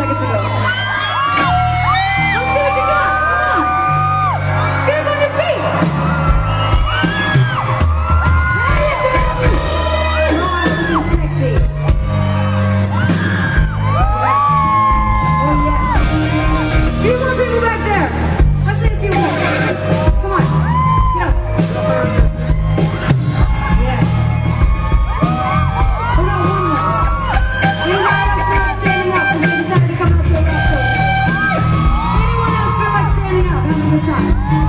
seconds ago. Yeah.